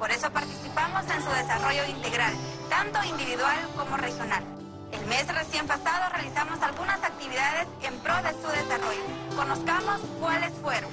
Por eso participamos en su desarrollo integral, tanto individual como regional. El mes recién pasado realizamos algunas actividades en pro de su desarrollo. Conozcamos cuáles fueron.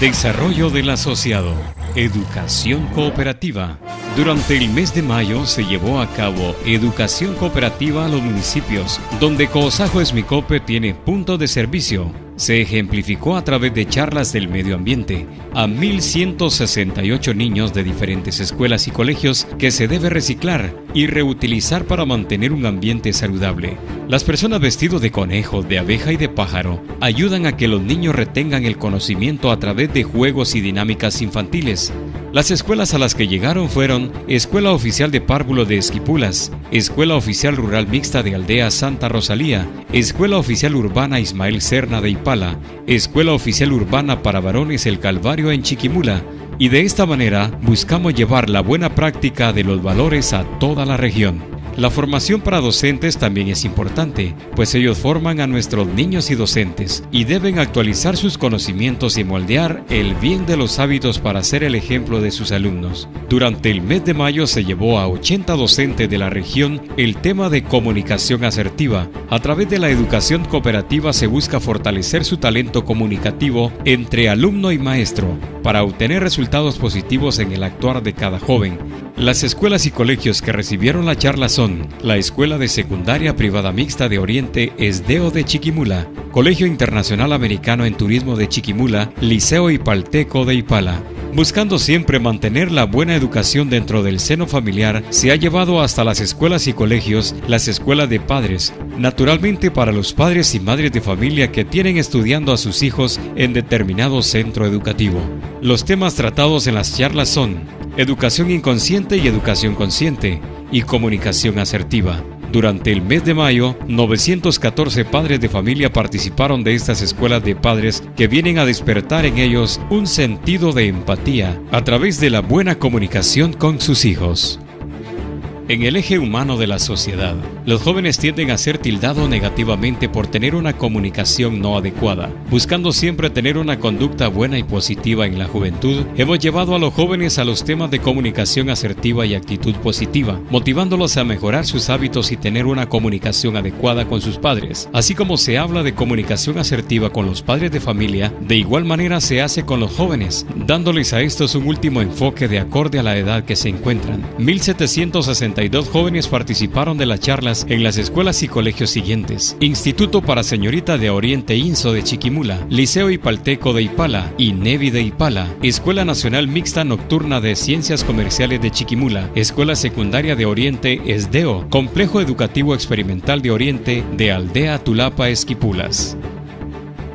Desarrollo del asociado. Educación cooperativa. Durante el mes de mayo se llevó a cabo Educación Cooperativa a los municipios, donde Cosajo Esmicope tiene punto de servicio se ejemplificó a través de charlas del medio ambiente a 1.168 niños de diferentes escuelas y colegios que se debe reciclar y reutilizar para mantener un ambiente saludable. Las personas vestidos de conejo, de abeja y de pájaro ayudan a que los niños retengan el conocimiento a través de juegos y dinámicas infantiles. Las escuelas a las que llegaron fueron Escuela Oficial de Párvulo de Esquipulas, Escuela Oficial Rural Mixta de Aldea Santa Rosalía, Escuela Oficial Urbana Ismael Serna de Ipala, Escuela Oficial Urbana para Varones El Calvario en Chiquimula, y de esta manera buscamos llevar la buena práctica de los valores a toda la región. La formación para docentes también es importante, pues ellos forman a nuestros niños y docentes y deben actualizar sus conocimientos y moldear el bien de los hábitos para ser el ejemplo de sus alumnos. Durante el mes de mayo se llevó a 80 docentes de la región el tema de comunicación asertiva. A través de la educación cooperativa se busca fortalecer su talento comunicativo entre alumno y maestro para obtener resultados positivos en el actuar de cada joven. Las escuelas y colegios que recibieron la charla son la Escuela de Secundaria Privada Mixta de Oriente ESDEO de Chiquimula, Colegio Internacional Americano en Turismo de Chiquimula, Liceo Ipalteco de Ipala. Buscando siempre mantener la buena educación dentro del seno familiar, se ha llevado hasta las escuelas y colegios las escuelas de padres, naturalmente para los padres y madres de familia que tienen estudiando a sus hijos en determinado centro educativo. Los temas tratados en las charlas son educación inconsciente y educación consciente, y comunicación asertiva. Durante el mes de mayo, 914 padres de familia participaron de estas escuelas de padres que vienen a despertar en ellos un sentido de empatía a través de la buena comunicación con sus hijos. En el eje humano de la sociedad, los jóvenes tienden a ser tildados negativamente por tener una comunicación no adecuada. Buscando siempre tener una conducta buena y positiva en la juventud, hemos llevado a los jóvenes a los temas de comunicación asertiva y actitud positiva, motivándolos a mejorar sus hábitos y tener una comunicación adecuada con sus padres. Así como se habla de comunicación asertiva con los padres de familia, de igual manera se hace con los jóvenes, dándoles a estos un último enfoque de acorde a la edad que se encuentran. 1760 dos jóvenes participaron de las charlas en las escuelas y colegios siguientes: Instituto para Señorita de Oriente INSO de Chiquimula, Liceo Ipalteco de Ipala y Nevi de Ipala, Escuela Nacional Mixta Nocturna de Ciencias Comerciales de Chiquimula, Escuela Secundaria de Oriente ESDEO, Complejo Educativo Experimental de Oriente de Aldea Tulapa Esquipulas.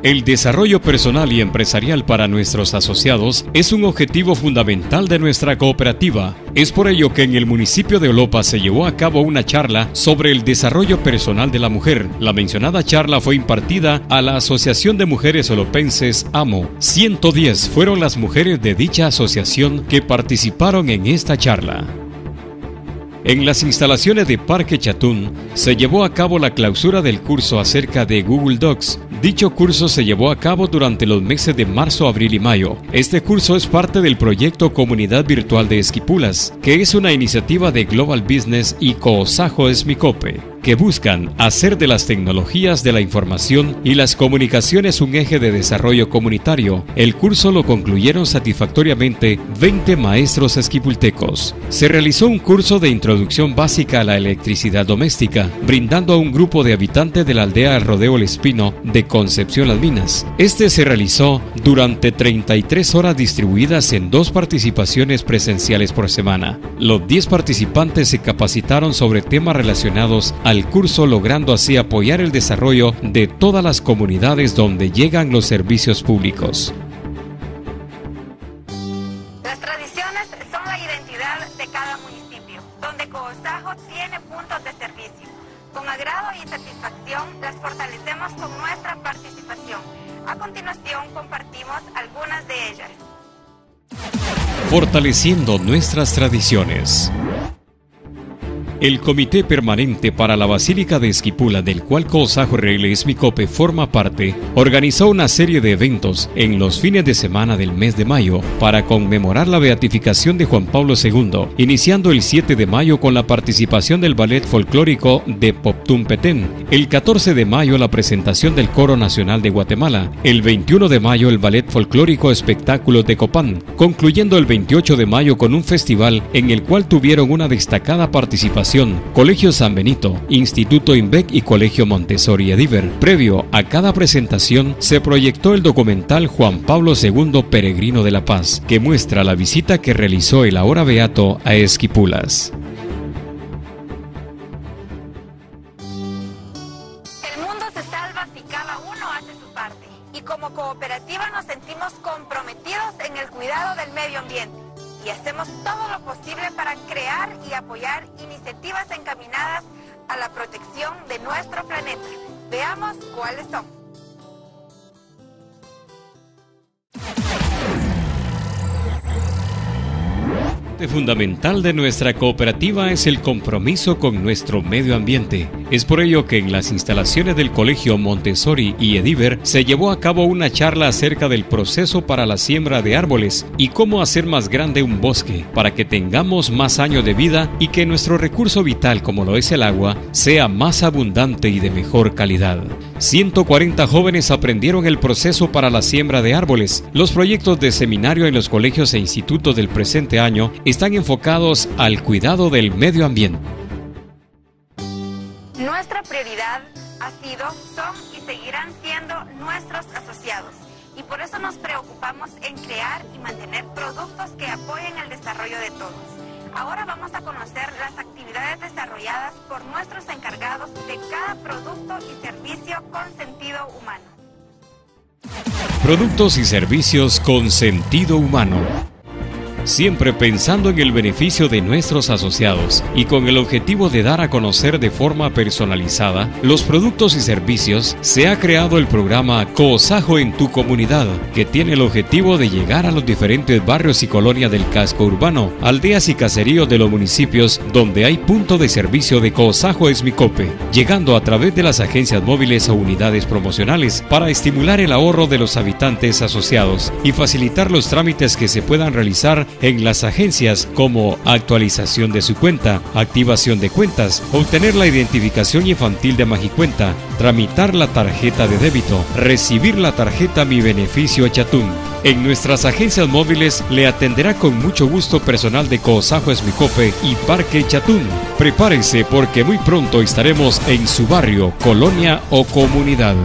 El desarrollo personal y empresarial para nuestros asociados es un objetivo fundamental de nuestra cooperativa. Es por ello que en el municipio de Olopa se llevó a cabo una charla sobre el desarrollo personal de la mujer. La mencionada charla fue impartida a la Asociación de Mujeres Olopenses AMO. 110 fueron las mujeres de dicha asociación que participaron en esta charla. En las instalaciones de Parque Chatún se llevó a cabo la clausura del curso acerca de Google Docs. Dicho curso se llevó a cabo durante los meses de marzo, abril y mayo. Este curso es parte del proyecto Comunidad Virtual de Esquipulas, que es una iniciativa de Global Business y Coosajo Esmicope que buscan hacer de las tecnologías de la información y las comunicaciones un eje de desarrollo comunitario. El curso lo concluyeron satisfactoriamente 20 maestros esquipultecos. Se realizó un curso de introducción básica a la electricidad doméstica, brindando a un grupo de habitantes de la aldea Rodeo El Espino de Concepción Las Minas. Este se realizó durante 33 horas distribuidas en dos participaciones presenciales por semana. Los 10 participantes se capacitaron sobre temas relacionados a curso logrando así apoyar el desarrollo de todas las comunidades donde llegan los servicios públicos. Las tradiciones son la identidad de cada municipio, donde Coosajo tiene puntos de servicio. Con agrado y satisfacción las fortalecemos con nuestra participación. A continuación compartimos algunas de ellas. Fortaleciendo nuestras tradiciones. El Comité Permanente para la Basílica de Esquipula, del cual Cosajo RL Esmicope forma parte, organizó una serie de eventos en los fines de semana del mes de mayo para conmemorar la beatificación de Juan Pablo II, iniciando el 7 de mayo con la participación del ballet folclórico de Poptum Petén, el 14 de mayo la presentación del Coro Nacional de Guatemala, el 21 de mayo el ballet folclórico Espectáculos de Copán, concluyendo el 28 de mayo con un festival en el cual tuvieron una destacada participación Colegio San Benito, Instituto INVEC y Colegio Montessori Ediver. Previo a cada presentación se proyectó el documental Juan Pablo II Peregrino de la Paz, que muestra la visita que realizó el ahora beato a Esquipulas. El mundo se salva si cada uno hace su parte y como cooperativa nos sentimos comprometidos en el cuidado del medio ambiente y hacemos todo lo posible para crear y apoyar iniciativas encaminadas a la protección de nuestro planeta. Veamos cuáles son. Fundamental de nuestra cooperativa es el compromiso con nuestro medio ambiente. Es por ello que en las instalaciones del Colegio Montessori y Ediver se llevó a cabo una charla acerca del proceso para la siembra de árboles y cómo hacer más grande un bosque para que tengamos más años de vida y que nuestro recurso vital como lo es el agua sea más abundante y de mejor calidad. 140 jóvenes aprendieron el proceso para la siembra de árboles. Los proyectos de seminario en los colegios e institutos del presente año están enfocados al cuidado del medio ambiente. Nuestra prioridad ha sido, son y seguirán siendo nuestros asociados. Y por eso nos preocupamos en crear y mantener productos que apoyen el desarrollo de todos. Ahora vamos a conocer las actividades desarrolladas por nuestros encargados de cada producto y servicio con sentido humano. Productos y servicios con sentido humano siempre pensando en el beneficio de nuestros asociados y con el objetivo de dar a conocer de forma personalizada los productos y servicios, se ha creado el programa COSAJO en tu comunidad, que tiene el objetivo de llegar a los diferentes barrios y colonias del casco urbano, aldeas y caseríos de los municipios donde hay punto de servicio de COSAJO Esmicope, llegando a través de las agencias móviles o unidades promocionales para estimular el ahorro de los habitantes asociados y facilitar los trámites que se puedan realizar en las agencias como actualización de su cuenta, activación de cuentas, obtener la identificación infantil de Magicuenta, tramitar la tarjeta de débito, recibir la tarjeta Mi Beneficio Chatún. En nuestras agencias móviles le atenderá con mucho gusto personal de Cosajo Esmicope y Parque Chatún. Prepárese porque muy pronto estaremos en su barrio, colonia o comunidad.